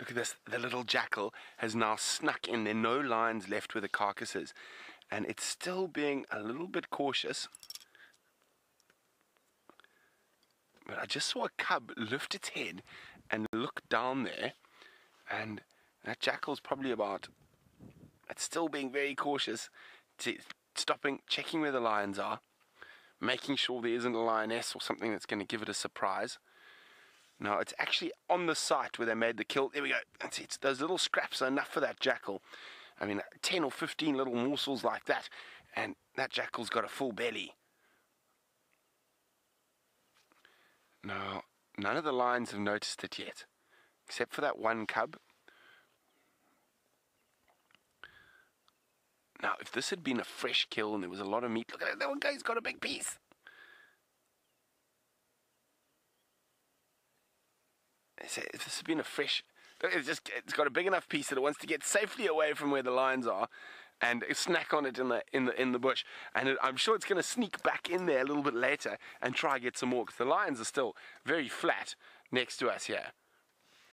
Look at this. The little jackal has now snuck in. There are no lions left with the carcasses. And it's still being a little bit cautious. But I just saw a cub lift its head and look down there. And that jackal's probably about. It's still being very cautious. Stopping, checking where the lions are. Making sure there isn't a lioness or something that's going to give it a surprise. No, it's actually on the site where they made the kill. There we go. That's it. Those little scraps are enough for that jackal. I mean, uh, 10 or 15 little morsels like that, and that jackal's got a full belly. Now, none of the lions have noticed it yet, except for that one cub. Now, if this had been a fresh kill and there was a lot of meat, look at that, that one guy's got a big piece. This had been a fresh, it's just it's got a big enough piece that it wants to get safely away from where the lions are, and snack on it in the in the in the bush. And it, I'm sure it's going to sneak back in there a little bit later and try and get some more because the lions are still very flat next to us here.